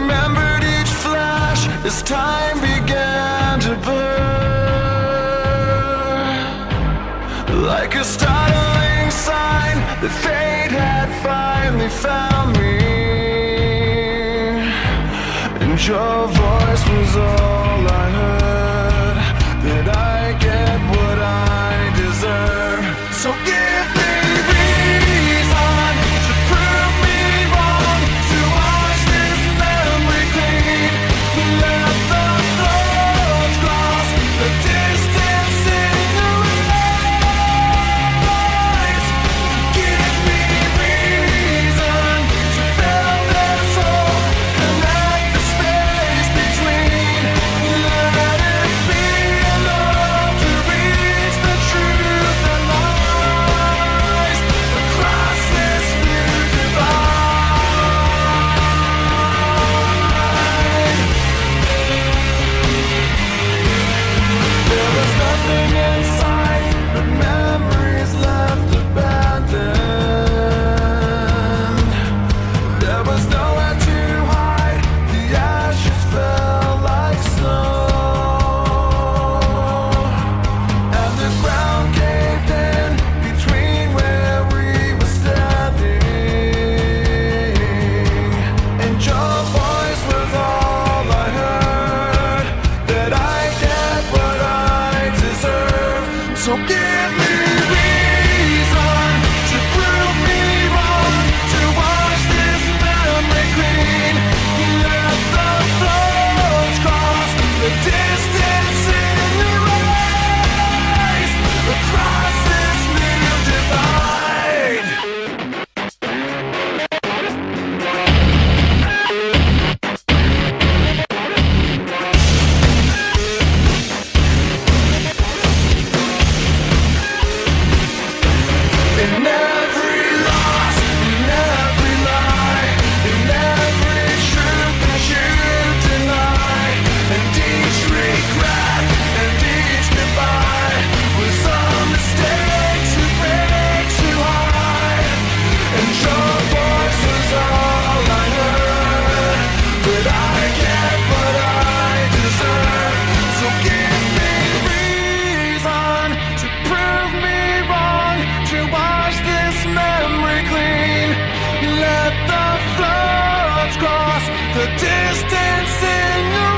remembered each flash as time began to burn. Like a startling sign that fate had finally found me. And your voice was all I heard. That I get what I deserve. So give. singing songs. okay. the distance in your